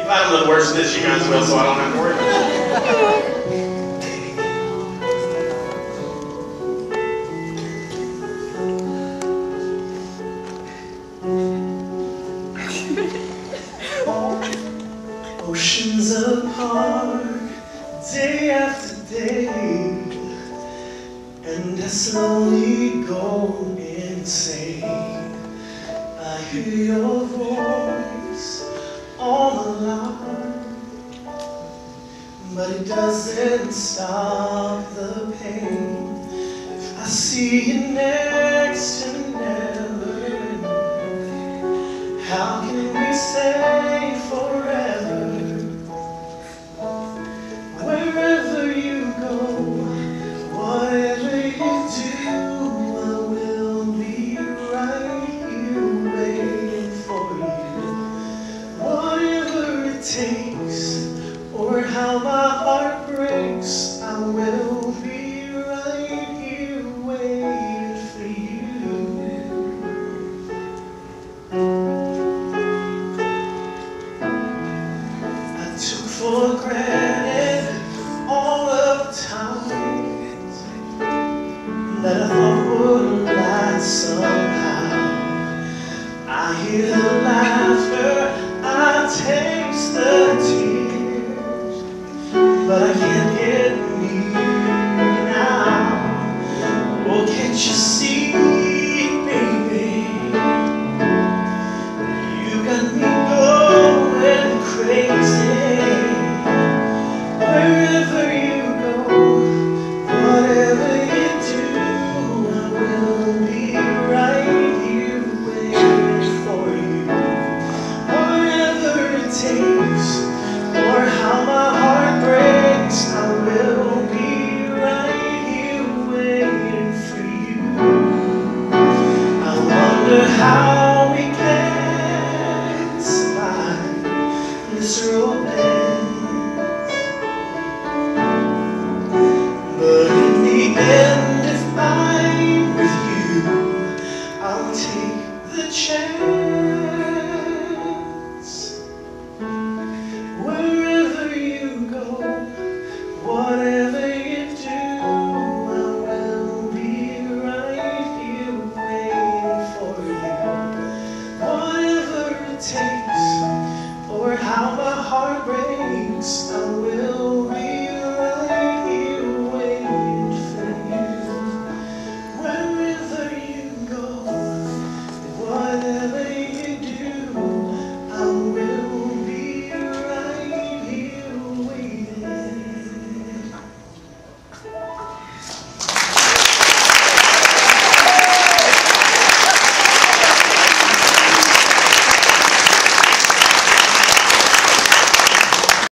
If I don't know the words to this, you guys will, so I don't have to worry about it. Oceans apart, day after day, and I slowly go insane. I hear your voice it doesn't stop the pain. I see you next to never, how can we say forever? Wherever you go, whatever you do, I will be right here waiting for you. Whatever it takes, or how my will be right here waiting for you. I took for granted all of the I thought somehow. I hear the laughter, I taste the tears, but I can't you see, how we can survive this romance. Heart breaks, I will